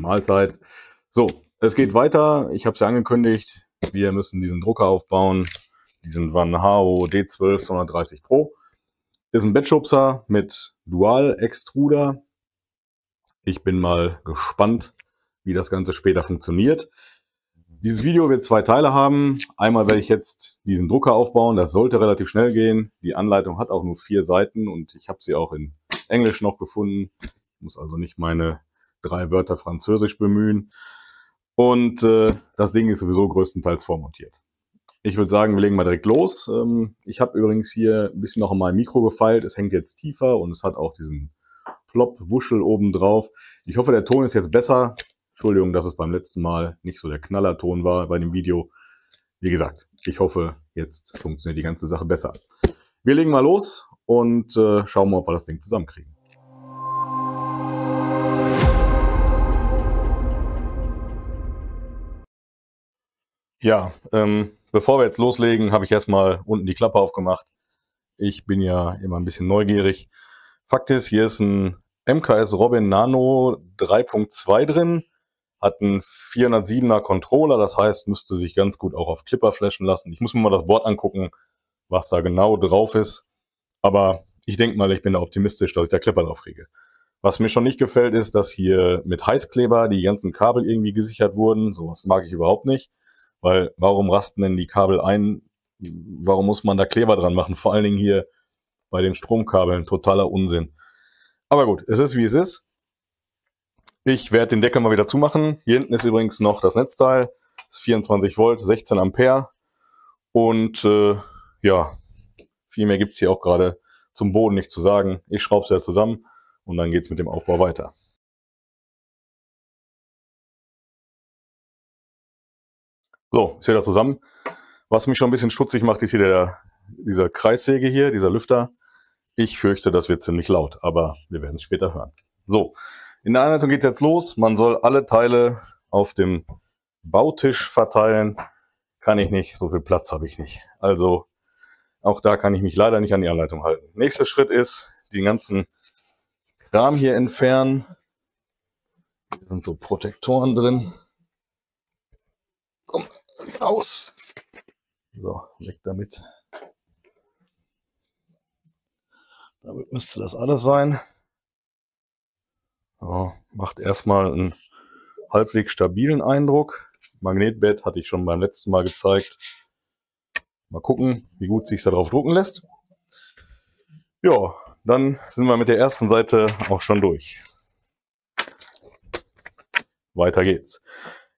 Mahlzeit. So, es geht weiter. Ich habe es ja angekündigt. Wir müssen diesen Drucker aufbauen. Diesen Van Hao D12 230 Pro. Ist ein Bettschubser mit Dual-Extruder. Ich bin mal gespannt, wie das Ganze später funktioniert. Dieses Video wird zwei Teile haben. Einmal werde ich jetzt diesen Drucker aufbauen. Das sollte relativ schnell gehen. Die Anleitung hat auch nur vier Seiten und ich habe sie auch in Englisch noch gefunden. Ich muss also nicht meine drei Wörter Französisch bemühen. Und äh, das Ding ist sowieso größtenteils vormontiert. Ich würde sagen, wir legen mal direkt los. Ähm, ich habe übrigens hier ein bisschen noch an meinem Mikro gefeilt. Es hängt jetzt tiefer und es hat auch diesen Plop-Wuschel oben drauf. Ich hoffe, der Ton ist jetzt besser. Entschuldigung, dass es beim letzten Mal nicht so der Knallerton war bei dem Video. Wie gesagt, ich hoffe, jetzt funktioniert die ganze Sache besser. Wir legen mal los und äh, schauen mal, ob wir das Ding zusammenkriegen. Ja, ähm, bevor wir jetzt loslegen, habe ich erstmal unten die Klappe aufgemacht. Ich bin ja immer ein bisschen neugierig. Fakt ist, hier ist ein MKS Robin Nano 3.2 drin hat einen 407er Controller, das heißt, müsste sich ganz gut auch auf Clipper flashen lassen. Ich muss mir mal das Board angucken, was da genau drauf ist. Aber ich denke mal, ich bin da optimistisch, dass ich da Clipper drauf kriege. Was mir schon nicht gefällt, ist, dass hier mit Heißkleber die ganzen Kabel irgendwie gesichert wurden. Sowas mag ich überhaupt nicht. Weil warum rasten denn die Kabel ein? Warum muss man da Kleber dran machen? Vor allen Dingen hier bei den Stromkabeln. Totaler Unsinn. Aber gut, es ist wie es ist. Ich werde den Deckel mal wieder zumachen. Hier hinten ist übrigens noch das Netzteil. Das ist 24 Volt, 16 Ampere. Und äh, ja, viel mehr gibt's hier auch gerade zum Boden nicht zu sagen. Ich schraube es ja zusammen und dann geht's mit dem Aufbau weiter. So, ist wieder zusammen. Was mich schon ein bisschen schutzig macht, ist hier der, dieser Kreissäge hier, dieser Lüfter. Ich fürchte, das wird ziemlich laut, aber wir werden es später hören. So, in der Anleitung geht jetzt los. Man soll alle Teile auf dem Bautisch verteilen. Kann ich nicht, so viel Platz habe ich nicht. Also auch da kann ich mich leider nicht an die Anleitung halten. Nächster Schritt ist, den ganzen Kram hier entfernen. Hier sind so Protektoren drin. Komm, raus. So, weg damit. Damit müsste das alles sein. Ja, macht erstmal einen halbwegs stabilen Eindruck. Magnetbett hatte ich schon beim letzten Mal gezeigt. Mal gucken, wie gut sich darauf drucken lässt. Ja, dann sind wir mit der ersten Seite auch schon durch. Weiter geht's.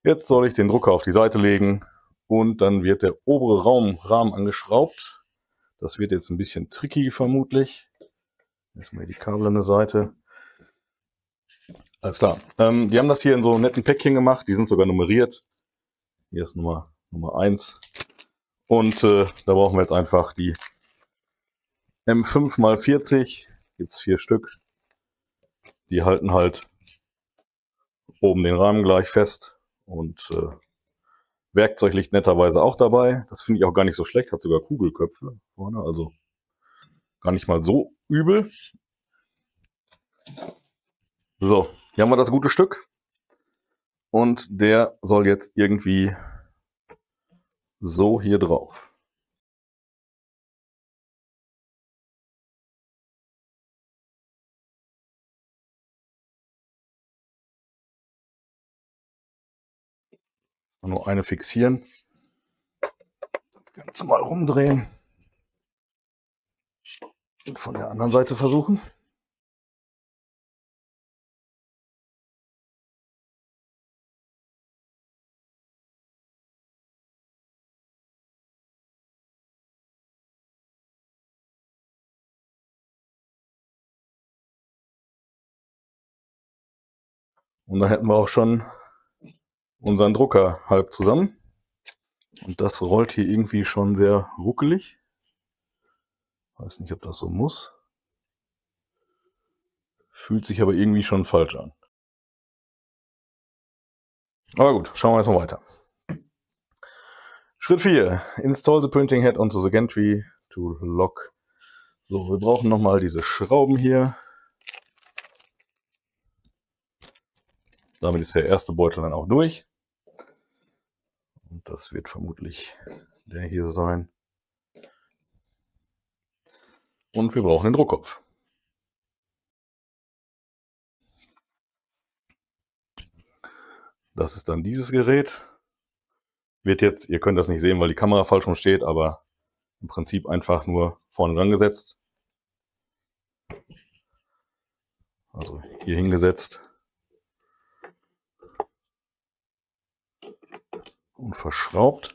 Jetzt soll ich den Drucker auf die Seite legen und dann wird der obere Raum, Rahmen angeschraubt. Das wird jetzt ein bisschen tricky vermutlich. Erstmal die Kabel an der Seite. Alles klar. Ähm, die haben das hier in so netten Päckchen gemacht. Die sind sogar nummeriert. Hier ist Nummer, Nummer eins. Und äh, da brauchen wir jetzt einfach die M5 x 40. Gibt's vier Stück. Die halten halt oben den Rahmen gleich fest. Und äh, Werkzeug liegt netterweise auch dabei. Das finde ich auch gar nicht so schlecht. Hat sogar Kugelköpfe vorne. Also gar nicht mal so übel. So, hier haben wir das gute Stück. Und der soll jetzt irgendwie so hier drauf. Nur eine fixieren. Das Ganze mal rumdrehen. Und von der anderen Seite versuchen. Und dann hätten wir auch schon unseren Drucker halb zusammen. Und das rollt hier irgendwie schon sehr ruckelig. Weiß nicht, ob das so muss. Fühlt sich aber irgendwie schon falsch an. Aber gut, schauen wir jetzt mal weiter. Schritt 4. Install the printing head onto the gantry to lock. So, wir brauchen nochmal diese Schrauben hier. Damit ist der erste Beutel dann auch durch. Und das wird vermutlich der hier sein. Und wir brauchen den Druckkopf. Das ist dann dieses Gerät. Wird jetzt, ihr könnt das nicht sehen, weil die Kamera falsch rum steht, aber im Prinzip einfach nur vorne dran gesetzt. Also hier hingesetzt. Und verschraubt.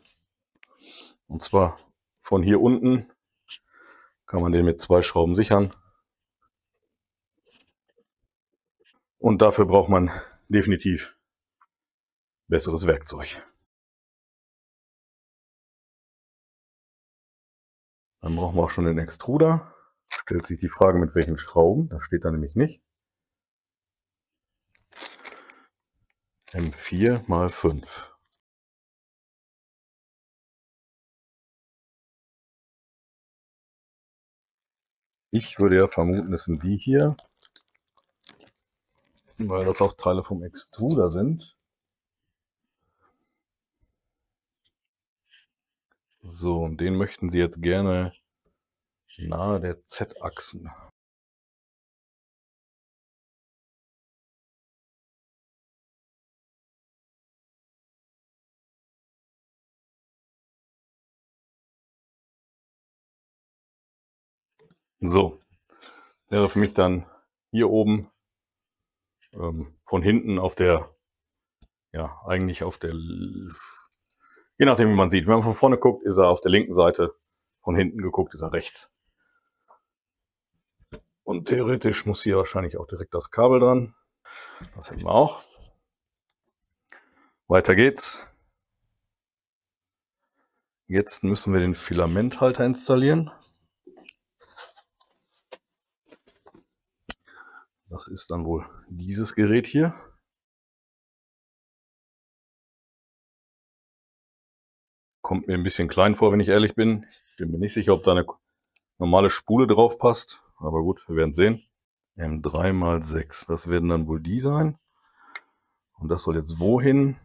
Und zwar von hier unten kann man den mit zwei Schrauben sichern. Und dafür braucht man definitiv besseres Werkzeug. Dann brauchen wir auch schon den Extruder. Stellt sich die Frage, mit welchen Schrauben. Das steht da nämlich nicht. M4 mal 5. Ich würde ja vermuten, es sind die hier, weil das auch Teile vom Extruder sind. So, und den möchten Sie jetzt gerne nahe der Z-Achsen. So, wäre für mich dann hier oben ähm, von hinten auf der, ja, eigentlich auf der Je nachdem, wie man sieht. Wenn man von vorne guckt, ist er auf der linken Seite. Von hinten geguckt, ist er rechts. Und theoretisch muss hier wahrscheinlich auch direkt das Kabel dran. Das hätten wir auch. Weiter geht's. Jetzt müssen wir den Filamenthalter installieren. Das ist dann wohl dieses Gerät hier. Kommt mir ein bisschen klein vor, wenn ich ehrlich bin. Ich bin mir nicht sicher, ob da eine normale Spule drauf passt. Aber gut, wir werden sehen. M3 mal 6. Das werden dann wohl die sein. Und das soll jetzt wohin?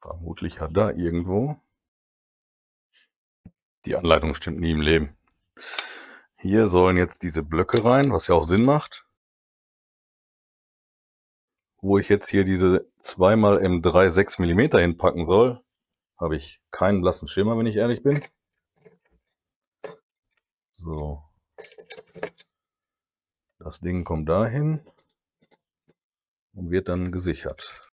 Vermutlich ja da irgendwo. Die Anleitung stimmt nie im Leben. Hier sollen jetzt diese Blöcke rein, was ja auch Sinn macht. Wo ich jetzt hier diese 2 mal M3 6 mm hinpacken soll, habe ich keinen blassen Schimmer, wenn ich ehrlich bin. So. Das Ding kommt dahin und wird dann gesichert.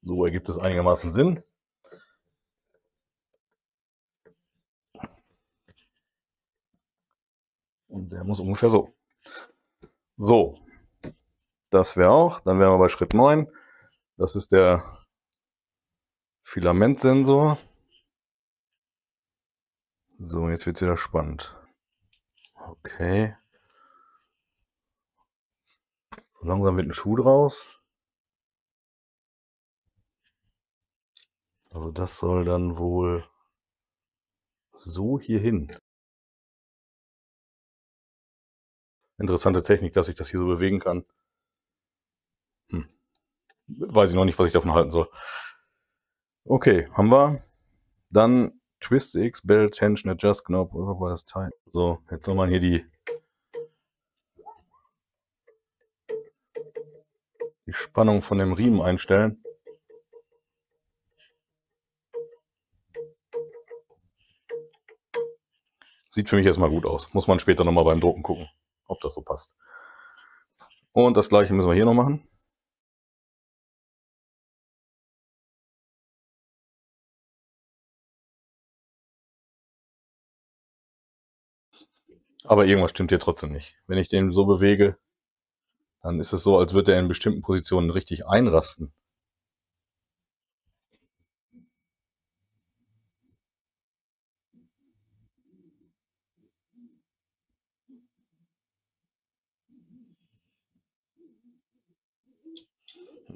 So ergibt es einigermaßen Sinn. Und der muss ungefähr so. So. Das wäre auch. Dann wären wir bei Schritt 9. Das ist der Filamentsensor. So, jetzt wird's wieder spannend. Okay. langsam wird ein Schuh draus. Also das soll dann wohl so hier hin. Interessante Technik, dass ich das hier so bewegen kann. Hm. Weiß ich noch nicht, was ich davon halten soll. Okay, haben wir. Dann Twist X, Bell, Tension, Adjust, war das Teil. So, jetzt soll man hier die, die Spannung von dem Riemen einstellen. Sieht für mich erstmal gut aus. Muss man später nochmal beim Drucken gucken, ob das so passt. Und das gleiche müssen wir hier noch machen. Aber irgendwas stimmt hier trotzdem nicht. Wenn ich den so bewege, dann ist es so, als würde er in bestimmten Positionen richtig einrasten.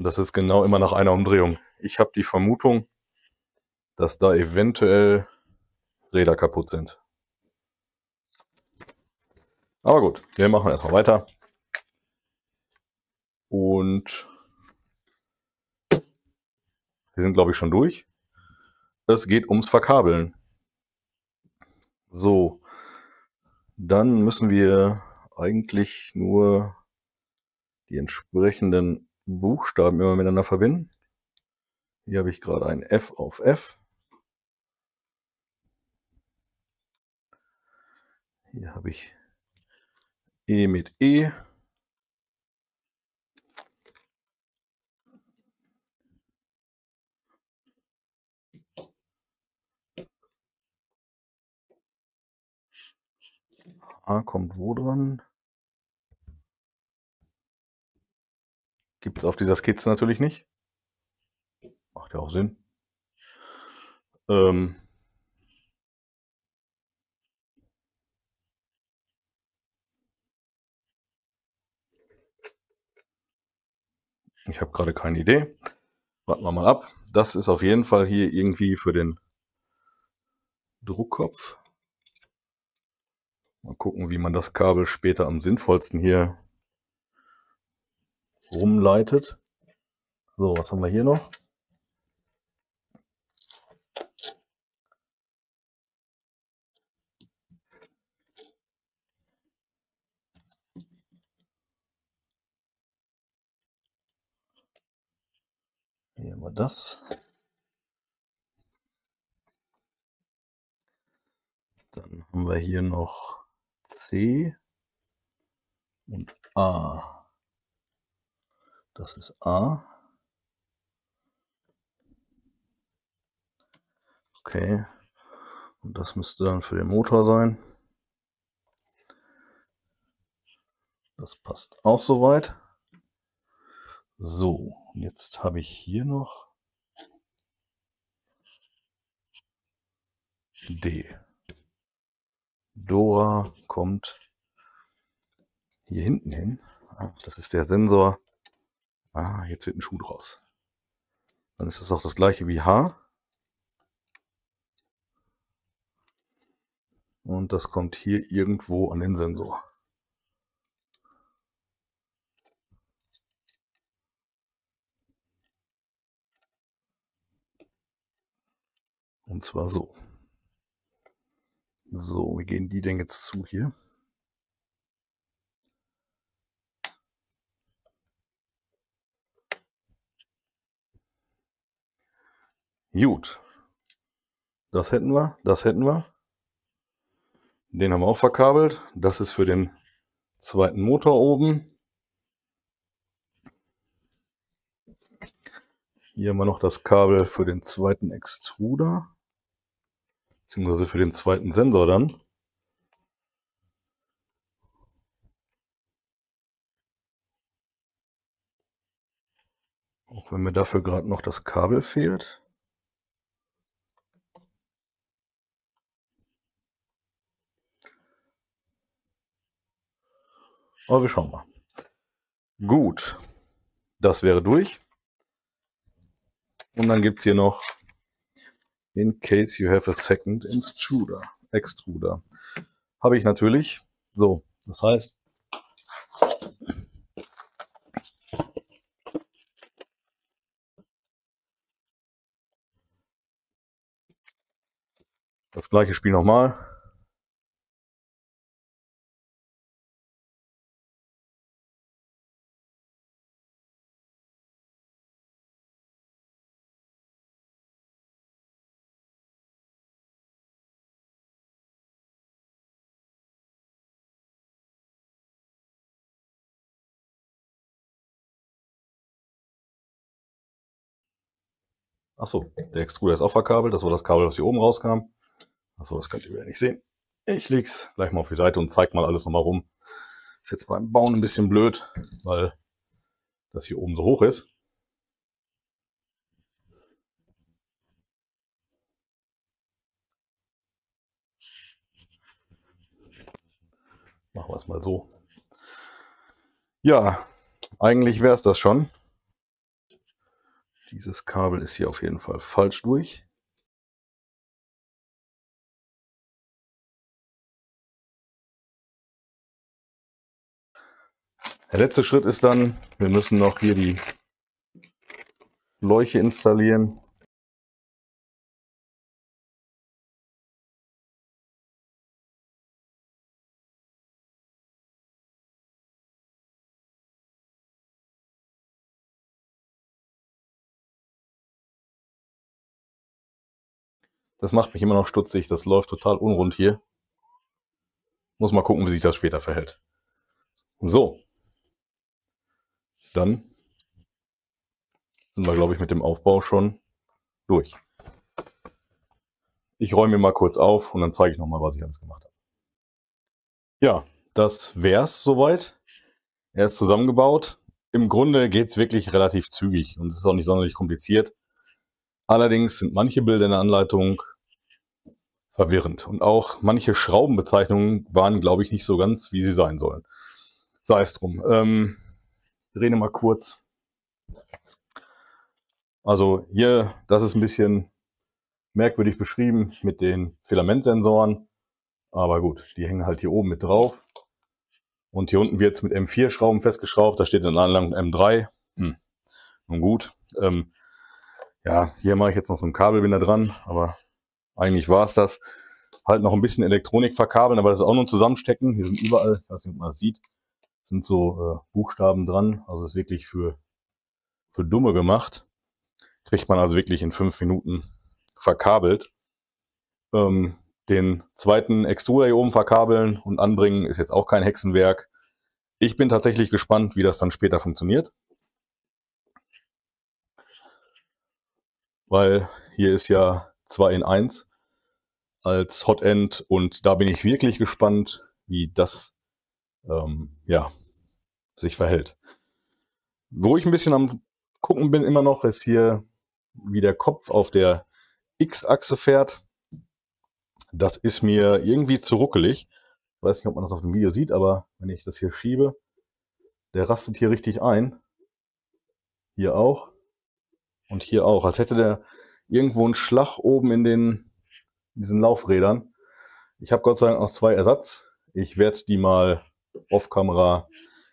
Das ist genau immer nach einer Umdrehung. Ich habe die Vermutung, dass da eventuell Räder kaputt sind. Aber gut, wir machen erstmal weiter. Und wir sind, glaube ich, schon durch. Es geht ums Verkabeln. So, dann müssen wir eigentlich nur die entsprechenden Buchstaben immer miteinander verbinden. Hier habe ich gerade ein F auf F. Hier habe ich E mit E. A kommt wo dran? Gibt es auf dieser Skizze natürlich nicht. Macht ja auch Sinn. Ähm ich habe gerade keine Idee. Warten wir mal ab. Das ist auf jeden Fall hier irgendwie für den Druckkopf. Mal gucken, wie man das Kabel später am sinnvollsten hier rumleitet. So, was haben wir hier noch? Hier haben wir das. Dann haben wir hier noch C und A. Das ist A. Okay. Und das müsste dann für den Motor sein. Das passt auch soweit. So, jetzt habe ich hier noch D. Dora kommt hier hinten hin. Ah, das ist der Sensor. Ah, jetzt wird ein Schuh draus. Dann ist es auch das gleiche wie H. Und das kommt hier irgendwo an den Sensor. Und zwar so. So, wie gehen die denn jetzt zu hier? Gut. Das hätten wir, das hätten wir. Den haben wir auch verkabelt. Das ist für den zweiten Motor oben. Hier haben wir noch das Kabel für den zweiten Extruder beziehungsweise für den zweiten Sensor dann. Auch wenn mir dafür gerade noch das Kabel fehlt. Aber wir schauen mal. Gut, das wäre durch. Und dann gibt es hier noch in case you have a second extruder. Extruder. Habe ich natürlich. So, das heißt, das gleiche Spiel nochmal. Achso, der Extruder ist auch verkabelt. Das war das Kabel, was hier oben rauskam. Achso, das könnt ihr wieder nicht sehen. Ich leg's gleich mal auf die Seite und zeig mal alles nochmal rum. Ist jetzt beim Bauen ein bisschen blöd, weil das hier oben so hoch ist. Machen wir es mal so. Ja, eigentlich wäre es das schon. Dieses Kabel ist hier auf jeden Fall falsch durch. Der letzte Schritt ist dann, wir müssen noch hier die Leuche installieren. Das macht mich immer noch stutzig. Das läuft total unrund hier. Muss mal gucken, wie sich das später verhält. So. Dann sind wir, glaube ich, mit dem Aufbau schon durch. Ich räume mir mal kurz auf und dann zeige ich nochmal, was ich alles gemacht habe. Ja, das wär's soweit. Er ist zusammengebaut. Im Grunde geht's wirklich relativ zügig und es ist auch nicht sonderlich kompliziert. Allerdings sind manche Bilder in der Anleitung verwirrend. Und auch manche Schraubenbezeichnungen waren, glaube ich, nicht so ganz, wie sie sein sollen. Sei es drum. Ähm, drehen mal kurz. Also hier, das ist ein bisschen merkwürdig beschrieben mit den Filamentsensoren. Aber gut, die hängen halt hier oben mit drauf. Und hier unten wird es mit M4-Schrauben festgeschraubt. Da steht in Anleitung M3. Hm. Nun gut. Ähm, ja, hier mache ich jetzt noch so ein Kabelbinder dran, aber eigentlich war es das. Halt noch ein bisschen Elektronik verkabeln, aber das ist auch nur Zusammenstecken. Hier sind überall, ich weiß nicht, ob man das sieht, sind so äh, Buchstaben dran. Also ist wirklich für, für Dumme gemacht. Kriegt man also wirklich in fünf Minuten verkabelt. Ähm, den zweiten Extruder hier oben verkabeln und anbringen ist jetzt auch kein Hexenwerk. Ich bin tatsächlich gespannt, wie das dann später funktioniert. Weil hier ist ja 2 in 1 als Hotend und da bin ich wirklich gespannt, wie das ähm, ja, sich verhält. Wo ich ein bisschen am gucken bin immer noch, ist hier, wie der Kopf auf der X-Achse fährt. Das ist mir irgendwie zu ruckelig. Ich weiß nicht, ob man das auf dem Video sieht, aber wenn ich das hier schiebe, der rastet hier richtig ein. Hier auch. Und hier auch. Als hätte der irgendwo einen Schlag oben in den in diesen Laufrädern. Ich habe Gott sei Dank noch zwei Ersatz. Ich werde die mal off-Kamera,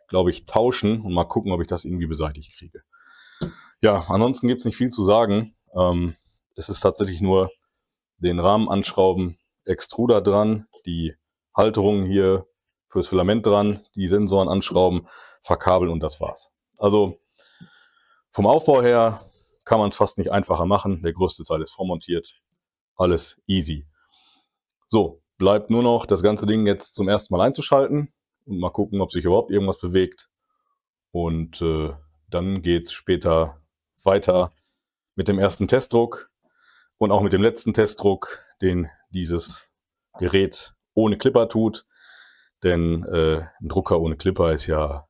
glaube ich, tauschen und mal gucken, ob ich das irgendwie beseitigt kriege. Ja, ansonsten gibt's nicht viel zu sagen. Ähm, es ist tatsächlich nur den Rahmen anschrauben, Extruder dran, die Halterungen hier fürs Filament dran, die Sensoren anschrauben, verkabeln und das war's. Also vom Aufbau her kann man es fast nicht einfacher machen. Der größte Teil ist vormontiert. Alles easy. So, bleibt nur noch das ganze Ding jetzt zum ersten Mal einzuschalten und mal gucken, ob sich überhaupt irgendwas bewegt. Und äh, dann geht's später weiter mit dem ersten Testdruck und auch mit dem letzten Testdruck, den dieses Gerät ohne Clipper tut. Denn äh, ein Drucker ohne Clipper ist ja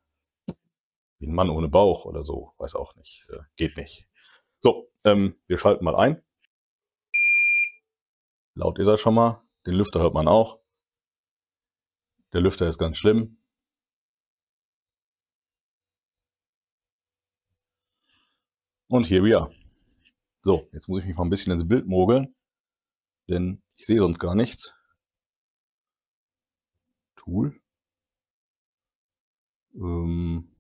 wie ein Mann ohne Bauch oder so. Weiß auch nicht. Äh, geht nicht. So, ähm, wir schalten mal ein. Laut ist er schon mal. Den Lüfter hört man auch. Der Lüfter ist ganz schlimm. Und we are. So, jetzt muss ich mich mal ein bisschen ins Bild mogeln, denn ich sehe sonst gar nichts. Tool. Ähm,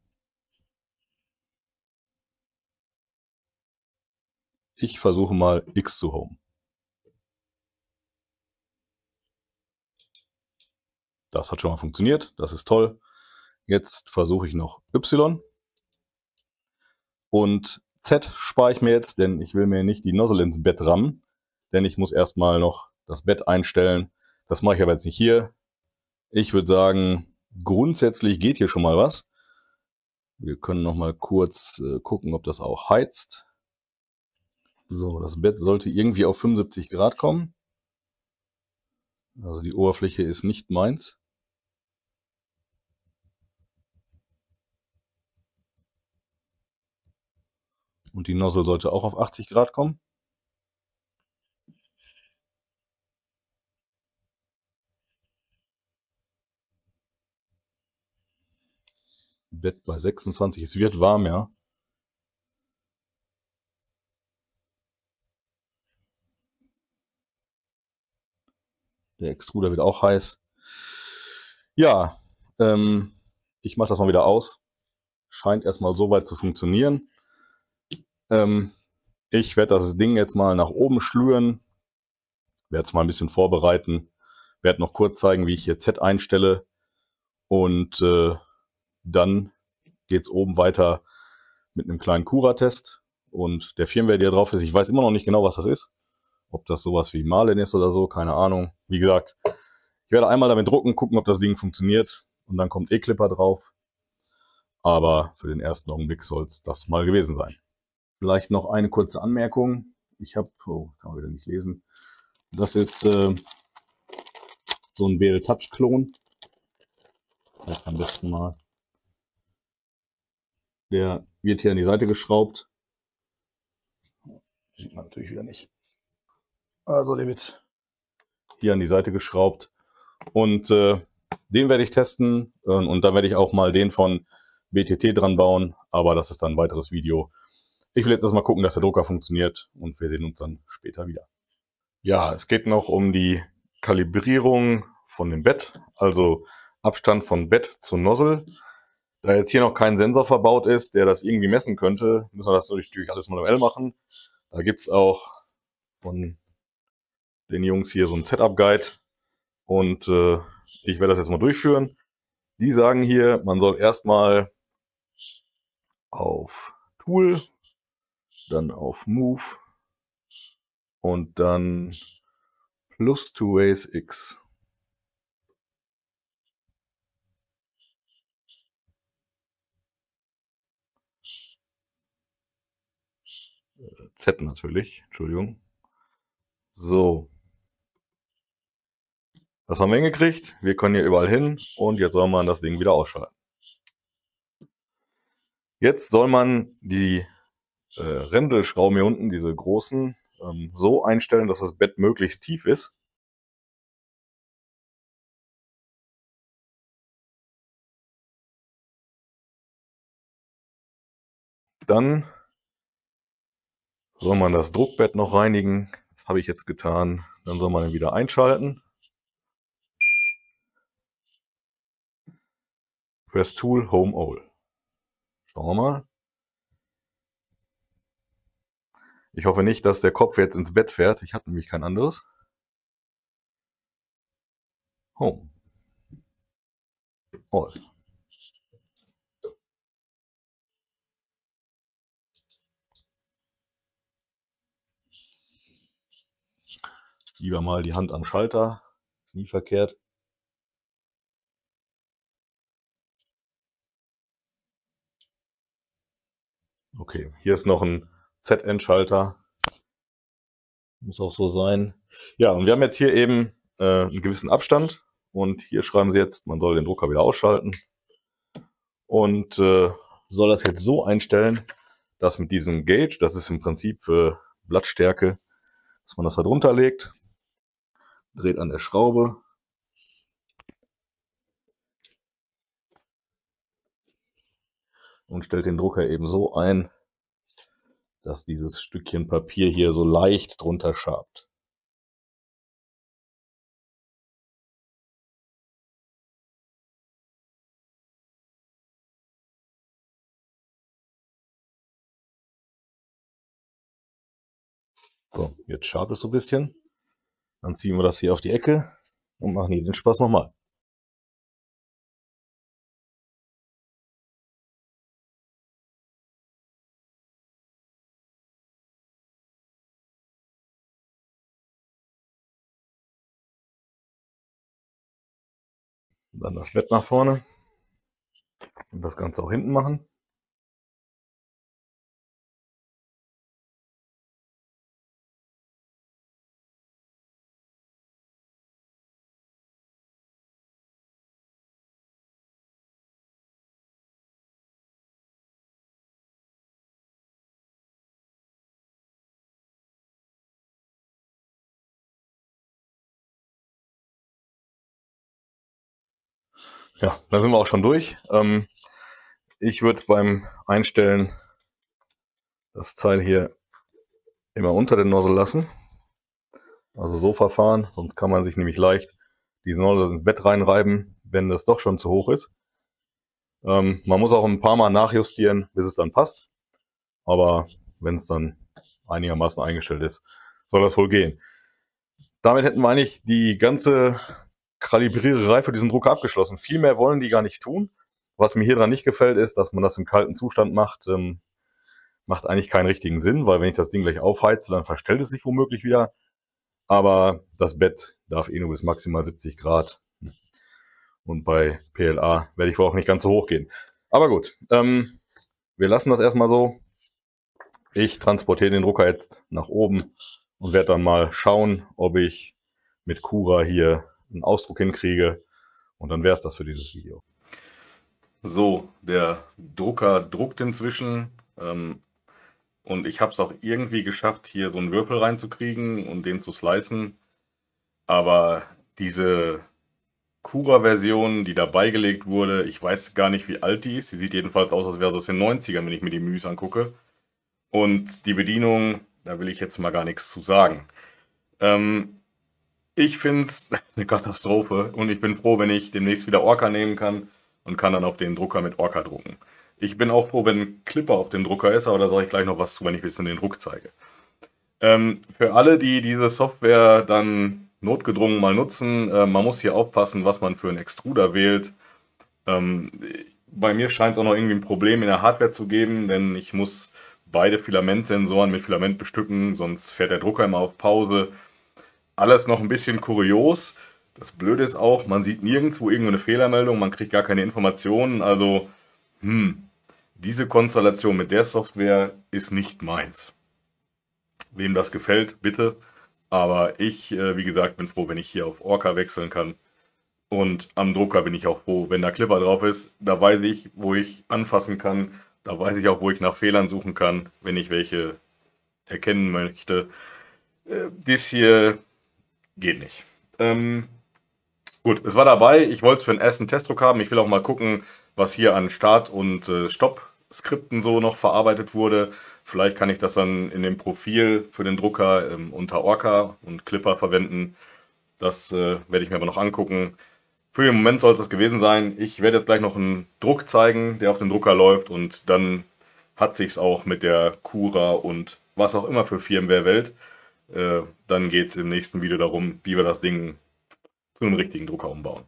Ich versuche mal X zu home. Das hat schon mal funktioniert. Das ist toll. Jetzt versuche ich noch Y. Und Z spare ich mir jetzt, denn ich will mir nicht die Nozzle ins Bett rammen. Denn ich muss erstmal noch das Bett einstellen. Das mache ich aber jetzt nicht hier. Ich würde sagen, grundsätzlich geht hier schon mal was. Wir können noch mal kurz äh, gucken, ob das auch heizt. So, das Bett sollte irgendwie auf 75 Grad kommen. Also die Oberfläche ist nicht meins. Und die Nozzle sollte auch auf 80 Grad kommen. Bett bei 26. Es wird warm, ja. Der Extruder wird auch heiß. Ja, ähm, ich mache das mal wieder aus scheint erstmal soweit zu funktionieren. Ähm, ich werde das Ding jetzt mal nach oben schlüren, werde es mal ein bisschen vorbereiten, werde noch kurz zeigen, wie ich hier Z einstelle und äh, dann geht's oben weiter mit einem kleinen Cura-Test und der Firmware, der drauf ist. Ich weiß immer noch nicht genau, was das ist. Ob das sowas wie Marlin ist oder so, keine Ahnung. Wie gesagt, ich werde einmal damit drucken, gucken, ob das Ding funktioniert und dann kommt E-Clipper drauf. Aber für den ersten Augenblick soll es das mal gewesen sein. Vielleicht noch eine kurze Anmerkung. Ich habe, oh, kann man wieder nicht lesen. Das ist äh, so ein BL Touch Klon. Vielleicht am besten mal. Der wird hier an die Seite geschraubt. Sieht man natürlich wieder nicht. Also der wird hier an die Seite geschraubt. Und äh, den werde ich testen. Äh, und dann werde ich auch mal den von BTT dran bauen. Aber das ist dann ein weiteres Video. Ich will jetzt erstmal gucken, dass der Drucker funktioniert. Und wir sehen uns dann später wieder. Ja, es geht noch um die Kalibrierung von dem Bett. Also Abstand von Bett zu Nozzle. Da jetzt hier noch kein Sensor verbaut ist, der das irgendwie messen könnte, müssen wir das natürlich alles manuell machen. Da gibt's auch von den Jungs hier so ein Setup-Guide und äh, ich werde das jetzt mal durchführen. Die sagen hier, man soll erstmal auf Tool, dann auf Move und dann plus 2 Ways X. Z natürlich, Entschuldigung. So. Das haben wir hingekriegt. Wir können hier überall hin und jetzt soll man das Ding wieder ausschalten. Jetzt soll man die äh, Rändelschrauben hier unten, diese großen, ähm, so einstellen, dass das Bett möglichst tief ist. Dann soll man das Druckbett noch reinigen. Das habe ich jetzt getan. Dann soll man ihn wieder einschalten. Press Tool Home All. Schauen wir mal. Ich hoffe nicht, dass der Kopf jetzt ins Bett fährt. Ich hatte nämlich kein anderes. Home. All. Lieber mal die Hand am Schalter. Ist nie verkehrt. Okay, hier ist noch ein ZN-Schalter. Muss auch so sein. Ja, und wir haben jetzt hier eben äh, einen gewissen Abstand. Und hier schreiben sie jetzt, man soll den Drucker wieder ausschalten. Und äh, soll das jetzt so einstellen, dass mit diesem Gauge, das ist im Prinzip äh, Blattstärke, dass man das da drunter legt dreht an der Schraube. Und stellt den Drucker eben so ein, dass dieses Stückchen Papier hier so leicht drunter schabt. So, jetzt schabt es so ein bisschen. Dann ziehen wir das hier auf die Ecke und machen hier den Spaß nochmal. Dann das Bett nach vorne und das Ganze auch hinten machen. Ja, dann sind wir auch schon durch. Ähm, ich würde beim Einstellen das Teil hier immer unter den Nozzle lassen. Also so verfahren, sonst kann man sich nämlich leicht diesen Nozzle ins Bett reinreiben, wenn das doch schon zu hoch ist. Ähm, man muss auch ein paar Mal nachjustieren, bis es dann passt. Aber wenn es dann einigermaßen eingestellt ist, soll das wohl gehen. Damit hätten wir eigentlich die ganze Kalibriererei für diesen Drucker abgeschlossen. Viel mehr wollen die gar nicht tun. Was mir hier dran nicht gefällt, ist, dass man das im kalten Zustand macht. Ähm, macht eigentlich keinen richtigen Sinn, weil wenn ich das Ding gleich aufheize, dann verstellt es sich womöglich wieder. Aber das Bett darf eh nur bis maximal 70 Grad. Und bei PLA werde ich wohl auch nicht ganz so hoch gehen. Aber gut, ähm, wir lassen das erstmal so. Ich transportiere den Drucker jetzt nach oben und werde dann mal schauen, ob ich mit Cura hier einen Ausdruck hinkriege. Und dann wäre es das für dieses Video. So, der Drucker druckt inzwischen. Ähm, und ich habe es auch irgendwie geschafft, hier so einen Würfel reinzukriegen und den zu slicen. Aber diese Cura-Version, die da beigelegt wurde, ich weiß gar nicht, wie alt die ist. Sie sieht jedenfalls aus, als wäre sie aus den 90ern, wenn ich mir die Müs angucke. Und die Bedienung, da will ich jetzt mal gar nichts zu sagen. Ähm, ich finde es eine Katastrophe und ich bin froh, wenn ich demnächst wieder Orca nehmen kann und kann dann auf den Drucker mit Orca drucken. Ich bin auch froh, wenn ein Clipper auf dem Drucker ist, aber da sage ich gleich noch was zu, wenn ich ein bisschen den Druck zeige. Ähm, für alle, die diese Software dann notgedrungen mal nutzen, äh, man muss hier aufpassen, was man für einen Extruder wählt. Ähm, bei mir scheint es auch noch irgendwie ein Problem in der Hardware zu geben, denn ich muss beide Filamentsensoren mit Filament bestücken, sonst fährt der Drucker immer auf Pause. Alles noch ein bisschen kurios. Das Blöde ist auch, man sieht nirgendwo irgendwo eine Fehlermeldung, man kriegt gar keine Informationen. Also, hm, diese Konstellation mit der Software ist nicht meins. Wem das gefällt, bitte. Aber ich, äh, wie gesagt, bin froh, wenn ich hier auf Orca wechseln kann. Und am Drucker bin ich auch froh, wenn da Clipper drauf ist. Da weiß ich, wo ich anfassen kann. Da weiß ich auch, wo ich nach Fehlern suchen kann, wenn ich welche erkennen möchte. Äh, dies hier geht nicht. Ähm, gut, es war dabei. Ich wollte es für den ersten Testdruck haben. Ich will auch mal gucken, was hier an Start- und äh, Stopp Skripten so noch verarbeitet wurde. Vielleicht kann ich das dann in dem Profil für den Drucker ähm, unter Orca und Clipper verwenden. Das äh, werde ich mir aber noch angucken. Für den Moment soll es das gewesen sein. Ich werde jetzt gleich noch einen Druck zeigen, der auf dem Drucker läuft und dann hat sich's auch mit der Cura und was auch immer für Firmware-Welt. Äh, dann geht es im nächsten Video darum, wie wir das Ding zu einem richtigen Drucker umbauen.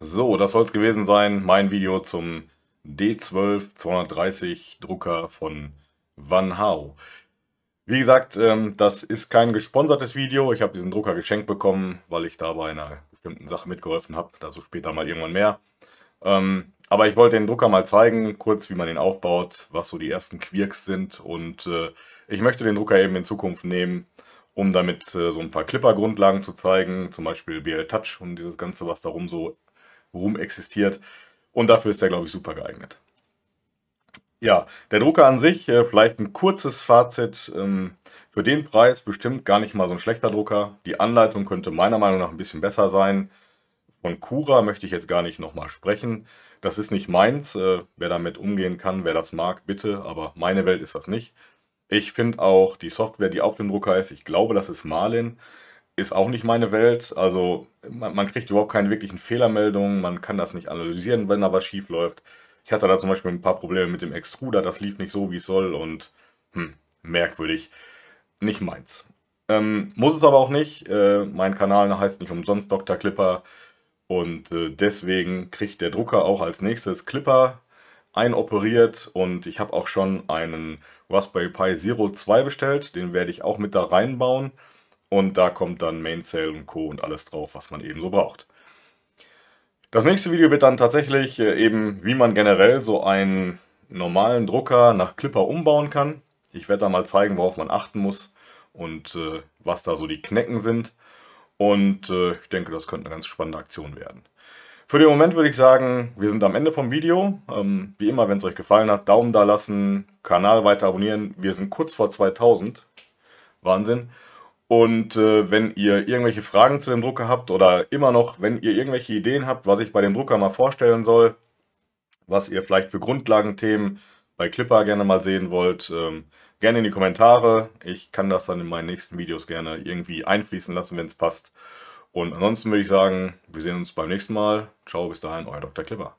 So, das soll es gewesen sein. Mein Video zum D12 230 Drucker von Van Hao. Wie gesagt, ähm, das ist kein gesponsertes Video. Ich habe diesen Drucker geschenkt bekommen, weil ich da bei einer bestimmten Sache mitgeholfen habe. Dazu später mal irgendwann mehr. Ähm, aber ich wollte den Drucker mal zeigen, kurz wie man den aufbaut, was so die ersten Quirks sind. Und äh, ich möchte den Drucker eben in Zukunft nehmen, um damit äh, so ein paar Clipper-Grundlagen zu zeigen. Zum Beispiel BL Touch und dieses Ganze, was darum so rum existiert. Und dafür ist er, glaube ich, super geeignet. Ja, der Drucker an sich, äh, vielleicht ein kurzes Fazit. Ähm, für den Preis bestimmt gar nicht mal so ein schlechter Drucker. Die Anleitung könnte meiner Meinung nach ein bisschen besser sein. Von Cura möchte ich jetzt gar nicht nochmal sprechen. Das ist nicht meins. Äh, wer damit umgehen kann, wer das mag, bitte. Aber meine Welt ist das nicht. Ich finde auch die Software, die auf dem Drucker ist, ich glaube, das ist Marlin ist auch nicht meine Welt. Also man, man, kriegt überhaupt keine wirklichen Fehlermeldungen, man kann das nicht analysieren, wenn da was schief läuft. Ich hatte da zum Beispiel ein paar Probleme mit dem Extruder, das lief nicht so, wie es soll und hm, merkwürdig. Nicht meins. Ähm, muss es aber auch nicht. Äh, mein Kanal heißt nicht umsonst Dr. Clipper. Und äh, deswegen kriegt der Drucker auch als nächstes Clipper einoperiert. Und ich habe auch schon einen Raspberry Pi Zero 2 bestellt. Den werde ich auch mit da reinbauen. Und da kommt dann Mainsail und Co. und alles drauf, was man eben so braucht. Das nächste Video wird dann tatsächlich äh, eben, wie man generell so einen normalen Drucker nach Clipper umbauen kann. Ich werde da mal zeigen, worauf man achten muss und äh, was da so die Knecken sind. Und äh, ich denke, das könnte eine ganz spannende Aktion werden. Für den Moment würde ich sagen, wir sind am Ende vom Video. Ähm, wie immer, wenn es euch gefallen hat, Daumen da lassen, Kanal weiter abonnieren. Wir sind kurz vor 2000. Wahnsinn. Und äh, wenn ihr irgendwelche Fragen zu dem Drucker habt oder immer noch, wenn ihr irgendwelche Ideen habt, was ich bei dem Drucker mal vorstellen soll, was ihr vielleicht für Grundlagenthemen bei Clipper gerne mal sehen wollt, ähm, gerne in die Kommentare. Ich kann das dann in meinen nächsten Videos gerne irgendwie einfließen lassen, wenn es passt. Und ansonsten würde ich sagen, wir sehen uns beim nächsten Mal. Ciao, bis dahin, euer Dr. Clipper.